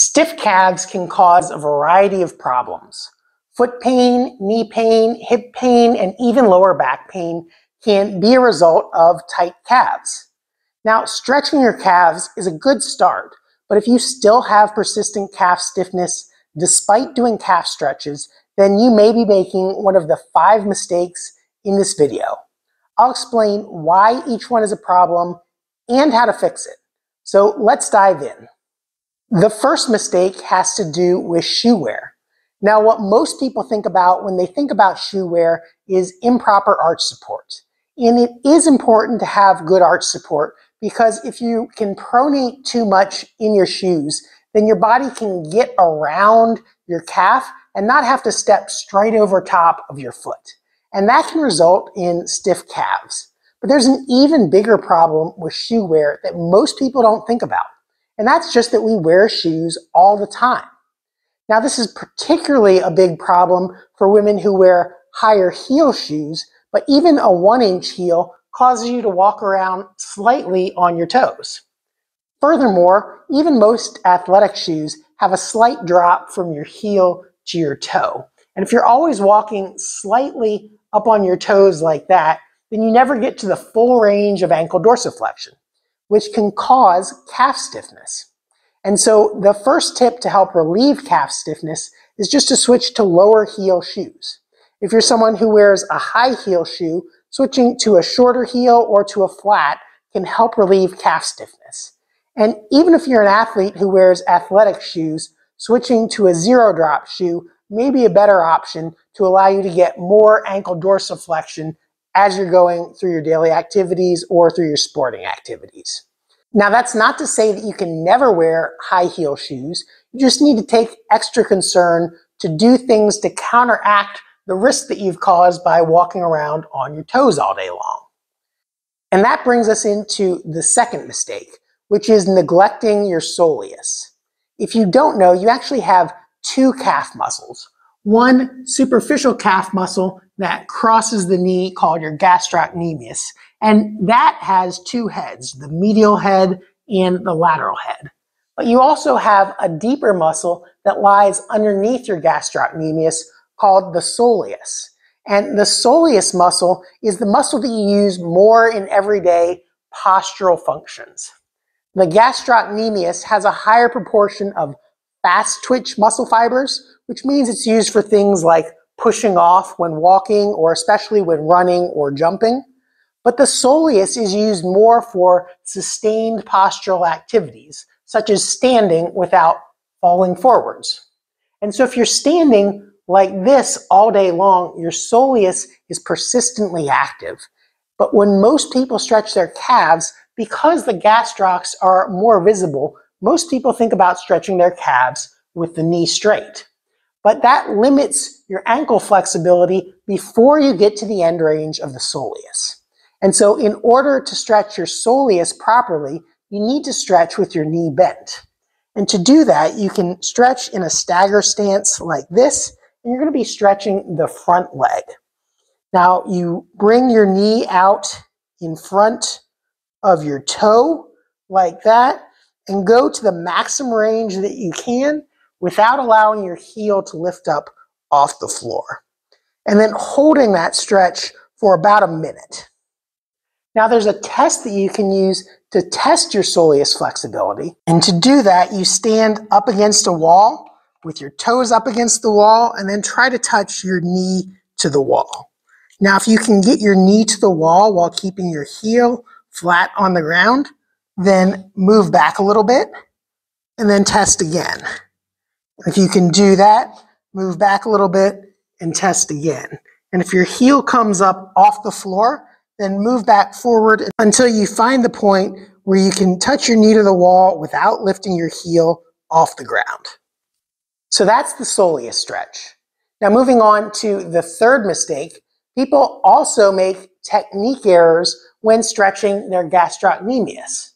Stiff calves can cause a variety of problems. Foot pain, knee pain, hip pain, and even lower back pain can be a result of tight calves. Now, stretching your calves is a good start, but if you still have persistent calf stiffness despite doing calf stretches, then you may be making one of the five mistakes in this video. I'll explain why each one is a problem and how to fix it. So let's dive in. The first mistake has to do with shoe wear. Now, what most people think about when they think about shoe wear is improper arch support. And it is important to have good arch support because if you can pronate too much in your shoes, then your body can get around your calf and not have to step straight over top of your foot. And that can result in stiff calves. But there's an even bigger problem with shoe wear that most people don't think about. And that's just that we wear shoes all the time. Now, this is particularly a big problem for women who wear higher heel shoes, but even a one inch heel causes you to walk around slightly on your toes. Furthermore, even most athletic shoes have a slight drop from your heel to your toe. And if you're always walking slightly up on your toes like that, then you never get to the full range of ankle dorsiflexion, which can cause calf stiffness. And so the first tip to help relieve calf stiffness is just to switch to lower heel shoes. If you're someone who wears a high heel shoe, switching to a shorter heel or to a flat can help relieve calf stiffness. And even if you're an athlete who wears athletic shoes, switching to a zero drop shoe may be a better option to allow you to get more ankle dorsiflexion as you're going through your daily activities or through your sporting activities. Now, that's not to say that you can never wear high heel shoes. You just need to take extra concern to do things to counteract the risk that you've caused by walking around on your toes all day long. And that brings us into the second mistake, which is neglecting your soleus. If you don't know, you actually have two calf muscles. One superficial calf muscle that crosses the knee called your gastrocnemius. And that has two heads, the medial head and the lateral head. But you also have a deeper muscle that lies underneath your gastrocnemius called the soleus. And the soleus muscle is the muscle that you use more in everyday postural functions. The gastrocnemius has a higher proportion of fast twitch muscle fibers, which means it's used for things like pushing off when walking or especially when running or jumping. But the soleus is used more for sustained postural activities, such as standing without falling forwards. And so if you're standing like this all day long, your soleus is persistently active. But when most people stretch their calves, because the gastrocs are more visible, most people think about stretching their calves with the knee straight. But that limits your ankle flexibility before you get to the end range of the soleus. And so in order to stretch your soleus properly, you need to stretch with your knee bent. And to do that, you can stretch in a stagger stance like this, and you're going to be stretching the front leg. Now you bring your knee out in front of your toe like that, and go to the maximum range that you can without allowing your heel to lift up off the floor. And then holding that stretch for about a minute. Now there's a test that you can use to test your soleus flexibility. And to do that, you stand up against a wall with your toes up against the wall and then try to touch your knee to the wall. Now, if you can get your knee to the wall while keeping your heel flat on the ground, then move back a little bit, and then test again. If you can do that, move back a little bit and test again. And if your heel comes up off the floor, then move back forward until you find the point where you can touch your knee to the wall without lifting your heel off the ground. So that's the soleus stretch. Now moving on to the third mistake, people also make technique errors when stretching their gastrocnemius.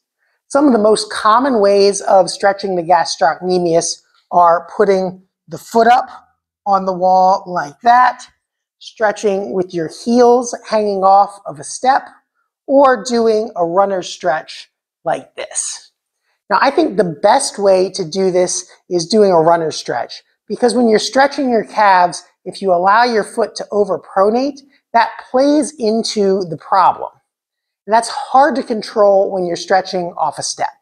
Some of the most common ways of stretching the gastrocnemius are putting the foot up on the wall like that, stretching with your heels hanging off of a step, or doing a runner stretch like this. Now, I think the best way to do this is doing a runner stretch because when you're stretching your calves, if you allow your foot to overpronate, that plays into the problem. And that's hard to control when you're stretching off a step.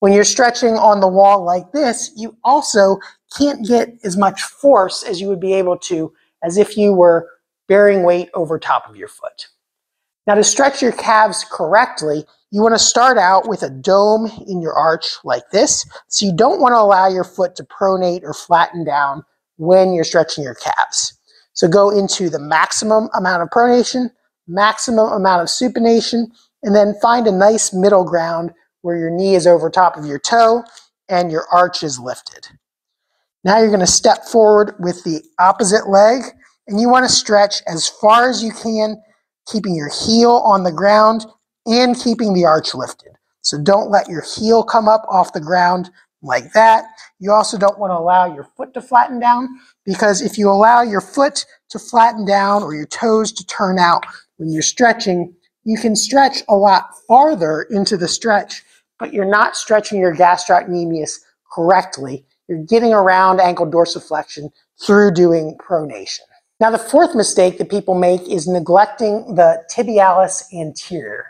When you're stretching on the wall like this, you also can't get as much force as you would be able to as if you were bearing weight over top of your foot. Now to stretch your calves correctly, you want to start out with a dome in your arch like this. So you don't want to allow your foot to pronate or flatten down when you're stretching your calves. So go into the maximum amount of pronation, maximum amount of supination, and then find a nice middle ground where your knee is over top of your toe and your arch is lifted. Now you're going to step forward with the opposite leg and you want to stretch as far as you can, keeping your heel on the ground and keeping the arch lifted. So don't let your heel come up off the ground like that. You also don't want to allow your foot to flatten down because if you allow your foot to flatten down or your toes to turn out when you're stretching, you can stretch a lot farther into the stretch, but you're not stretching your gastrocnemius correctly. You're getting around ankle dorsiflexion through doing pronation. Now, the fourth mistake that people make is neglecting the tibialis anterior.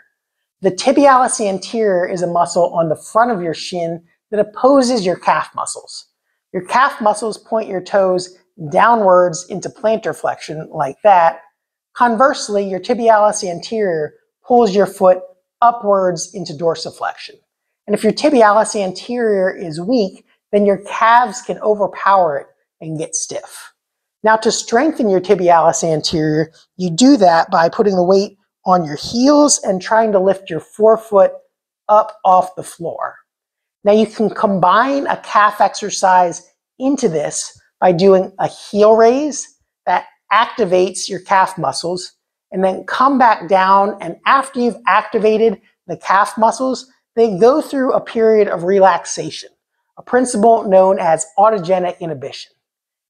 The tibialis anterior is a muscle on the front of your shin that opposes your calf muscles. Your calf muscles point your toes downwards into plantar flexion like that. Conversely, your tibialis anterior pulls your foot upwards into dorsiflexion. And if your tibialis anterior is weak, then your calves can overpower it and get stiff. Now to strengthen your tibialis anterior, you do that by putting the weight on your heels and trying to lift your forefoot up off the floor. Now you can combine a calf exercise into this by doing a heel raise that activates your calf muscles and then come back down and after you've activated the calf muscles, they go through a period of relaxation, a principle known as autogenic inhibition.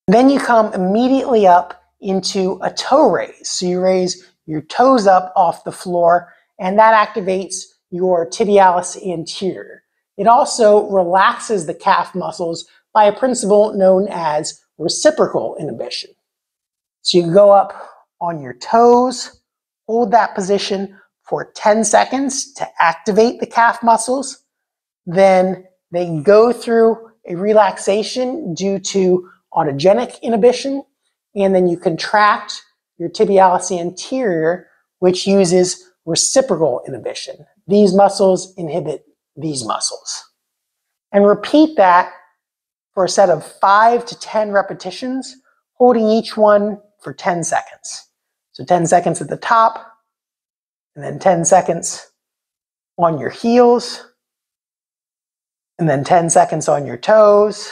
Then you come immediately up into a toe raise. So you raise your toes up off the floor and that activates your tibialis anterior. It also relaxes the calf muscles by a principle known as reciprocal inhibition. So you go up on your toes, hold that position for 10 seconds to activate the calf muscles. Then they go through a relaxation due to autogenic inhibition. And then you contract your tibialis anterior, which uses reciprocal inhibition. These muscles inhibit these muscles. And repeat that for a set of five to 10 repetitions, holding each one for 10 seconds. So 10 seconds at the top, and then 10 seconds on your heels, and then 10 seconds on your toes,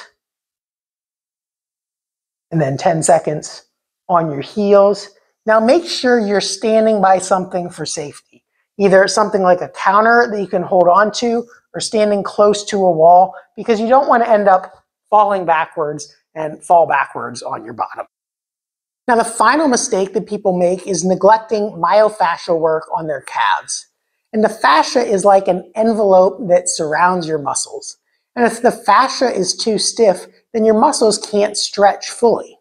and then 10 seconds on your heels. Now make sure you're standing by something for safety. Either something like a counter that you can hold on to or standing close to a wall because you don't want to end up falling backwards and fall backwards on your bottom. Now the final mistake that people make is neglecting myofascial work on their calves. And the fascia is like an envelope that surrounds your muscles. And if the fascia is too stiff, then your muscles can't stretch fully.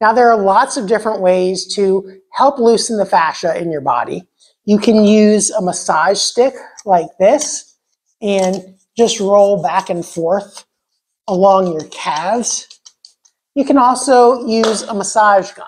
Now there are lots of different ways to help loosen the fascia in your body. You can use a massage stick like this and just roll back and forth along your calves. You can also use a massage gun.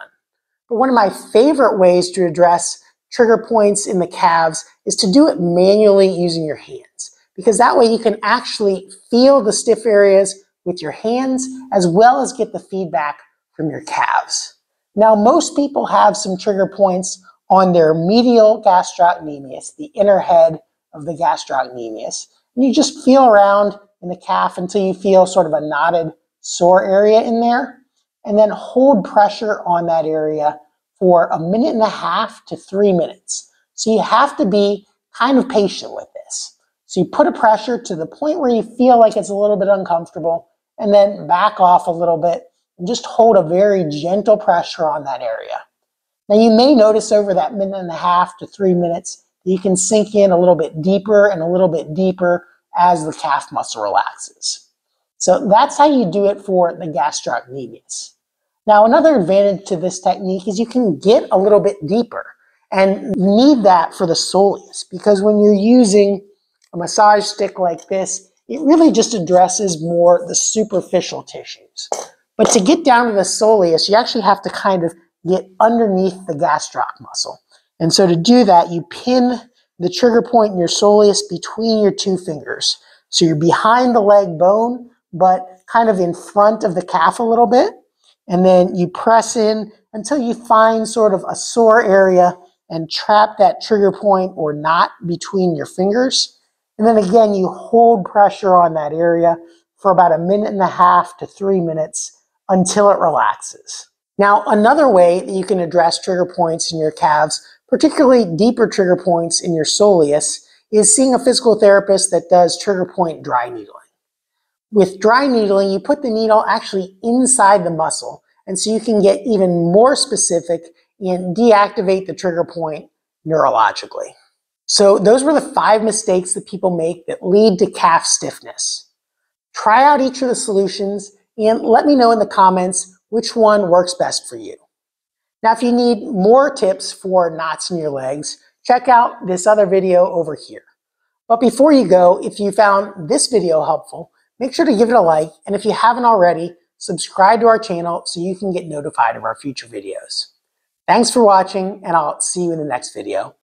But one of my favorite ways to address trigger points in the calves is to do it manually using your hands. Because that way you can actually feel the stiff areas with your hands as well as get the feedback from your calves. Now, most people have some trigger points on their medial gastrocnemius, the inner head of the gastrocnemius. And you just feel around in the calf until you feel sort of a knotted sore area in there. And then hold pressure on that area for a minute and a half to three minutes. So you have to be kind of patient with this. So you put a pressure to the point where you feel like it's a little bit uncomfortable and then back off a little bit and just hold a very gentle pressure on that area. Now you may notice over that minute and a half to three minutes, you can sink in a little bit deeper and a little bit deeper as the calf muscle relaxes. So that's how you do it for the gastrocnemius. Now, another advantage to this technique is you can get a little bit deeper. And need that for the soleus because when you're using a massage stick like this, it really just addresses more the superficial tissues. But to get down to the soleus, you actually have to kind of get underneath the gastroc muscle. And so to do that, you pin the trigger point in your soleus between your two fingers. So you're behind the leg bone, but kind of in front of the calf a little bit. And then you press in until you find sort of a sore area and trap that trigger point or knot between your fingers. And then again, you hold pressure on that area for about a minute and a half to three minutes until it relaxes. Now, another way that you can address trigger points in your calves, particularly deeper trigger points in your soleus, is seeing a physical therapist that does trigger point dry needling. With dry needling, you put the needle actually inside the muscle, and so you can get even more specific and deactivate the trigger point neurologically. So those were the five mistakes that people make that lead to calf stiffness. Try out each of the solutions and let me know in the comments which one works best for you. Now, if you need more tips for knots in your legs, check out this other video over here. But before you go, if you found this video helpful, make sure to give it a like, and if you haven't already, subscribe to our channel so you can get notified of our future videos. Thanks for watching, and I'll see you in the next video.